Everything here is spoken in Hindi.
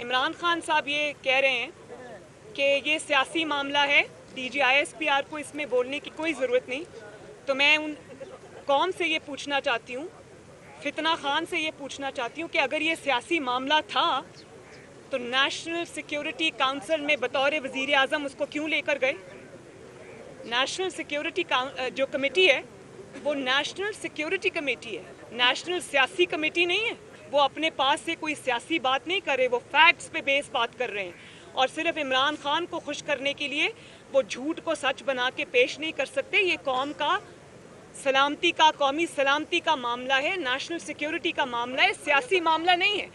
इमरान खान साहब ये कह रहे हैं कि ये सियासी मामला है डीजीआईएसपीआर को इसमें बोलने की कोई ज़रूरत नहीं। तो मैं उन कौम से ये पूछना चाहती हूँ, फितना खान से ये पूछना चाहती हूँ कि अगर ये सियासी मामला था तो नेशनल सिक्योरिटी काउंसिल में बतौर वज़ी अजम उसको क्यों लेकर गए? नेशनल सिक्योरिटी जो कमेटी है, वो नेशनल सिक्योरिटी कमेटी है। नेशनल सियासी कमेटी नहीं है। वो अपने पास से कोई सियासी बात नहीं कर रहे वो फैक्ट्स पे बेस बात कर रहे हैं। और सिर्फ़ इमरान खान को खुश करने के लिए वो झूठ को सच बना के पेश नहीं कर सकते। ये कौम का सलामती का, कौमी सलामती का मामला है नेशनल सिक्योरिटी का मामला है, सियासी मामला नहीं है।